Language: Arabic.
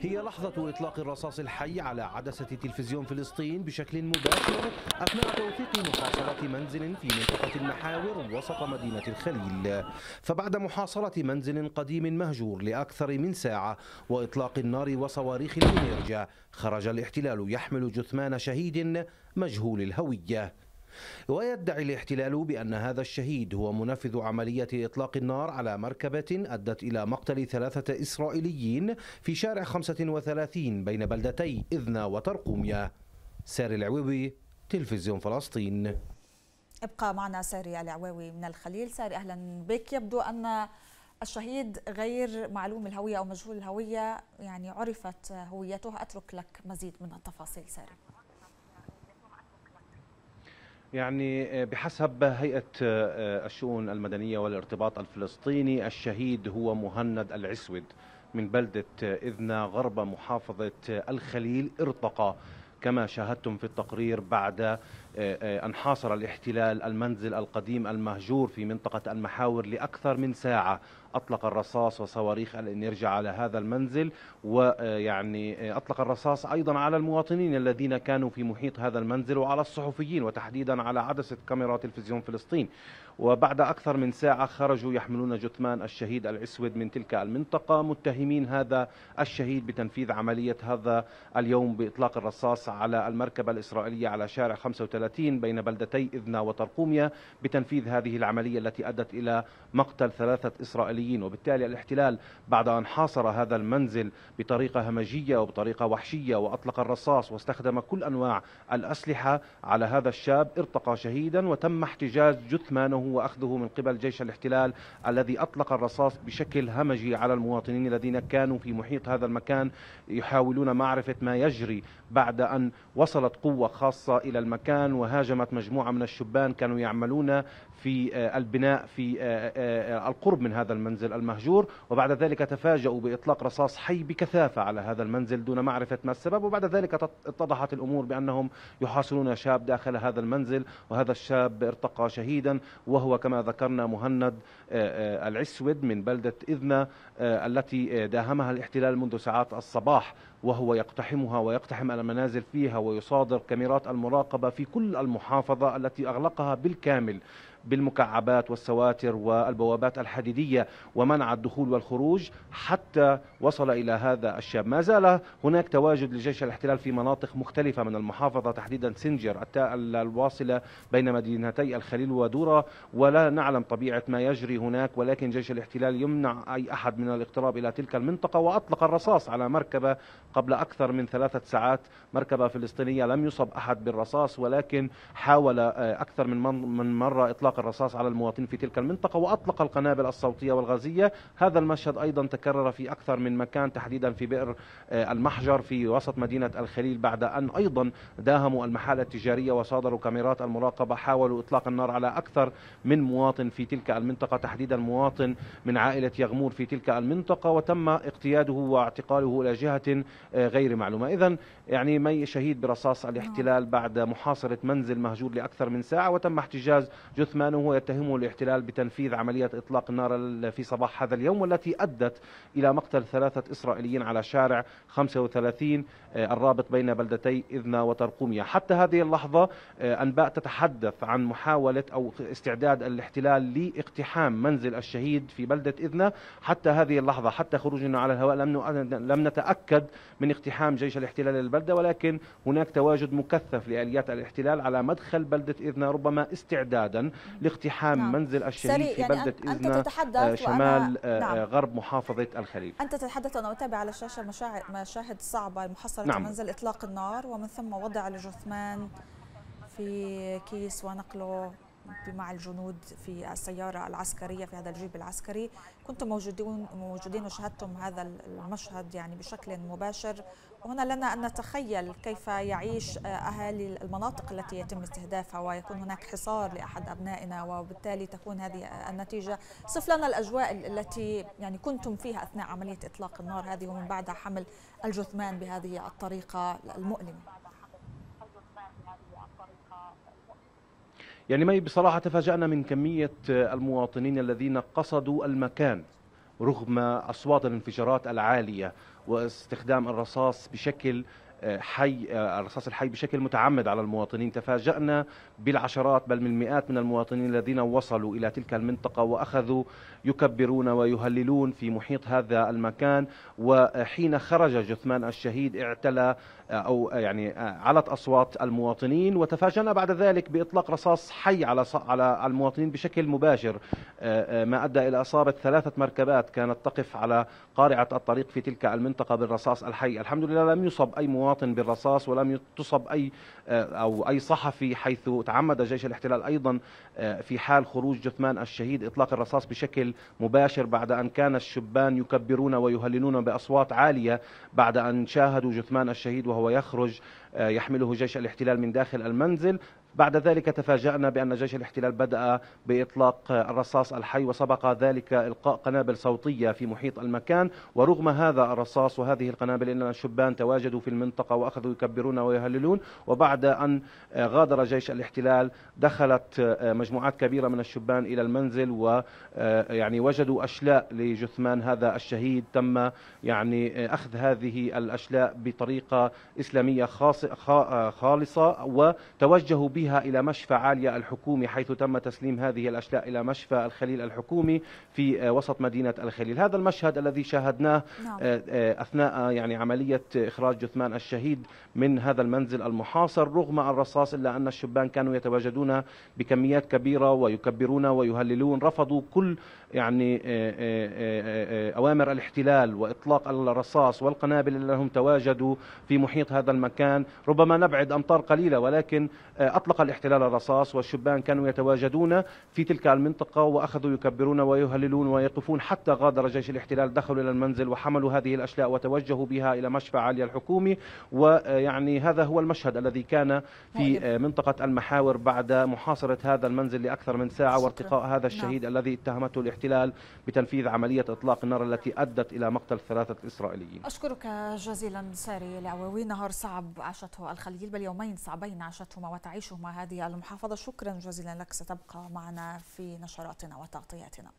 هي لحظة إطلاق الرصاص الحي على عدسة تلفزيون فلسطين بشكل مباشر أثناء توثيق محاصرة منزل في منطقة المحاور وسط مدينة الخليل. فبعد محاصرة منزل قديم مهجور لأكثر من ساعة وإطلاق النار وصواريخ المينيرجا خرج الاحتلال يحمل جثمان شهيد مجهول الهوية. ويدعي الاحتلال بأن هذا الشهيد هو منفذ عملية إطلاق النار على مركبة أدت إلى مقتل ثلاثة إسرائيليين في شارع 35 بين بلدتي إذنا وترقوميا. ساري العويوي تلفزيون فلسطين. ابقى معنا ساري العواوي من الخليل. ساري أهلا بك. يبدو أن الشهيد غير معلوم الهوية أو مجهول الهوية يعني عرفت هويته. أترك لك مزيد من التفاصيل ساري. يعني بحسب هيئة الشؤون المدنية والارتباط الفلسطيني الشهيد هو مهند العسود من بلدة إذنا غرب محافظة الخليل ارتقى كما شاهدتم في التقرير بعد أن حاصر الاحتلال المنزل القديم المهجور في منطقة المحاور لأكثر من ساعة. أطلق الرصاص وصواريخ الإنرجا على هذا المنزل. ويعني أطلق الرصاص أيضا على المواطنين الذين كانوا في محيط هذا المنزل وعلى الصحفيين وتحديدا على عدسة كاميرا تلفزيون فلسطين. وبعد أكثر من ساعة خرجوا يحملون جثمان الشهيد الأسود من تلك المنطقة متهمين هذا الشهيد بتنفيذ عملية هذا اليوم بإطلاق الرصاص على المركبة الإسرائيلية على شارع 35 بين بلدتي إذنا وترقوميا بتنفيذ هذه العملية التي أدت إلى مقتل ثلاثة إسرائيليين وبالتالي الاحتلال بعد أن حاصر هذا المنزل بطريقة همجية وبطريقة وحشية وأطلق الرصاص واستخدم كل أنواع الأسلحة على هذا الشاب ارتقى شهيدا وتم احتجاز جثمانه وأخذه من قبل جيش الاحتلال الذي أطلق الرصاص بشكل همجي على المواطنين الذين كانوا في محيط هذا المكان يحاولون معرفة ما يجري بعد أن وصلت قوة خاصة إلى المكان وهاجمت مجموعة من الشبان كانوا يعملون في البناء في القرب من هذا المنزل المهجور. وبعد ذلك تفاجؤوا بإطلاق رصاص حي بكثافة على هذا المنزل دون معرفة ما السبب. وبعد ذلك اتضحت الأمور بأنهم يحاصرون شاب داخل هذا المنزل وهذا الشاب ارتقى شهيدا وهو كما ذكرنا مهند العسود من بلدة إذنة التي داهمها الاحتلال منذ ساعات الصباح. وهو يقتحمها ويقتحم المنازل فيها ويصادر كاميرات المراقبة في كل المحافظة التي أغلقها بالكامل. بالمكعبات والسواتر والبوابات الحديدية ومنع الدخول والخروج حتى وصل إلى هذا الشاب. ما زال هناك تواجد لجيش الاحتلال في مناطق مختلفة من المحافظة تحديدا سنجر الواصلة بين مدينتي الخليل ودورة ولا نعلم طبيعة ما يجري هناك ولكن جيش الاحتلال يمنع أي أحد من الاقتراب إلى تلك المنطقة وأطلق الرصاص على مركبة قبل أكثر من ثلاثة ساعات. مركبة فلسطينية لم يصب أحد بالرصاص ولكن حاول أكثر من مرة إطلاق الرصاص على المواطنين في تلك المنطقة وأطلق القنابل الصوتية والغازية. هذا المشهد أيضا تكرر في أكثر من مكان تحديدا في بئر المحجر في وسط مدينة الخليل بعد أن أيضا داهموا المحال التجارية وصادروا كاميرات المراقبة. حاولوا إطلاق النار على أكثر من مواطن في تلك المنطقة تحديدا مواطن من عائلة يغمور في تلك المنطقة وتم اقتياده واعتقاله إلى جهة غير معلومة. إذا يعني مي شهيد برصاص الاحتلال بعد محاصرة منزل مهجور لأكثر من ساعة وتم احتجاز جثمانه ويتهمه الاحتلال بتنفيذ عملية إطلاق النار في صباح هذا اليوم والتي أدت إلى مقتل ثلاثة إسرائيليين على شارع 35 الرابط بين بلدتي إذنا وترقوميا حتى هذه اللحظة أنباء تتحدث عن محاولة أو استعداد الاحتلال لاقتحام منزل الشهيد في بلدة إذنا حتى هذه اللحظة حتى خروجنا على الهواء لم لم نتأكد من اقتحام جيش الاحتلال للبلدة ولكن هناك تواجد مكثف لآليات الاحتلال على مدخل بلدة إذنا ربما استعدادا. لاقتحام نعم. منزل الشهيد في يعني بلدة أنت إذنا تتحدث شمال نعم. غرب محافظة الخليل أنت تتحدث وأنا أتابع على الشاشة مشاهد صعبة محصرة نعم. منزل إطلاق النار ومن ثم وضع الجثمان في كيس ونقله مع الجنود في السيارة العسكرية في هذا الجيب العسكري. كنتم موجودين موجودين وشاهدتم هذا المشهد يعني بشكل مباشر. وهنا لنا أن نتخيل كيف يعيش أهالي المناطق التي يتم استهدافها ويكون هناك حصار لأحد أبنائنا وبالتالي تكون هذه النتيجة. صف لنا الأجواء التي يعني كنتم فيها أثناء عملية إطلاق النار هذه ومن بعدها حمل الجثمان بهذه الطريقة المؤلمة. يعني ما بصراحة تفاجأنا من كمية المواطنين الذين قصدوا المكان رغم أصوات الانفجارات العالية واستخدام الرصاص بشكل حي الرصاص الحي بشكل متعمد على المواطنين. تفاجأنا بالعشرات بل من المئات من المواطنين الذين وصلوا إلى تلك المنطقة وأخذوا يكبرون ويهللون في محيط هذا المكان. وحين خرج جثمان الشهيد اعتلى أو يعني علت أصوات المواطنين. وتفاجأنا بعد ذلك بإطلاق رصاص حي على على المواطنين بشكل مباشر. ما أدى إلى إصابة ثلاثة مركبات كانت تقف على قارعة الطريق في تلك المنطقة بالرصاص الحي. الحمد لله لم يصب أي مواطن بالرصاص ولم تصب أي أو أي صحفي حيث تعمد جيش الاحتلال أيضا في حال خروج جثمان الشهيد إطلاق الرصاص بشكل مباشر بعد أن كان الشبان يكبرون ويهللون بأصوات عالية بعد أن شاهدوا جثمان الشهيد وهو يخرج. يحمله جيش الاحتلال من داخل المنزل. بعد ذلك تفاجأنا بأن جيش الاحتلال بدأ بإطلاق الرصاص الحي وسبق ذلك إلقاء قنابل صوتية في محيط المكان. ورغم هذا الرصاص وهذه القنابل إن الشبان تواجدوا في المنطقة وأخذوا يكبرون ويهللون. وبعد أن غادر جيش الاحتلال دخلت مجموعات كبيرة من الشبان إلى المنزل ويعني وجدوا أشلاء لجثمان هذا الشهيد. تم يعني أخذ هذه الأشلاء بطريقة إسلامية خالصة وتوجهوا بها إلى مشفى عالية الحكومي حيث تم تسليم هذه الأشلاء إلى مشفى الخليل الحكومي في وسط مدينة الخليل هذا المشهد الذي شاهدناه نعم. أثناء يعني عملية إخراج جثمان الشهيد من هذا المنزل المحاصر رغم الرصاص إلا أن الشبان كانوا يتواجدون بكميات كبيرة ويكبرون ويهللون رفضوا كل يعني أوامر الاحتلال وإطلاق الرصاص والقنابل اللي هم تواجدوا في محيط هذا المكان. ربما نبعد أمطار قليلة ولكن أطلق الاحتلال الرصاص والشبان كانوا يتواجدون في تلك المنطقة وأخذوا يكبرون ويهللون ويقفون حتى غادر جيش الاحتلال دخلوا إلى المنزل وحملوا هذه الأشلاء وتوجهوا بها إلى مشفى عالية الحكومي. ويعني هذا هو المشهد الذي كان في منطقة المحاور بعد محاصرة هذا المنزل لأكثر من ساعة وارتقاء هذا الشهيد نعم. الذي اتهمته الاحتلال بتنفيذ عملية إطلاق النار التي أدت إلى مقتل ثلاثة إسرائيليين. أشكرك جزيلا ساري العواوي نهار صعب عاشته الخليل بل يومين صعبين عاشتهما وتعيشهما هذه المحافظة. شكرا جزيلا لك. ستبقى معنا في نشراتنا وتغطياتنا.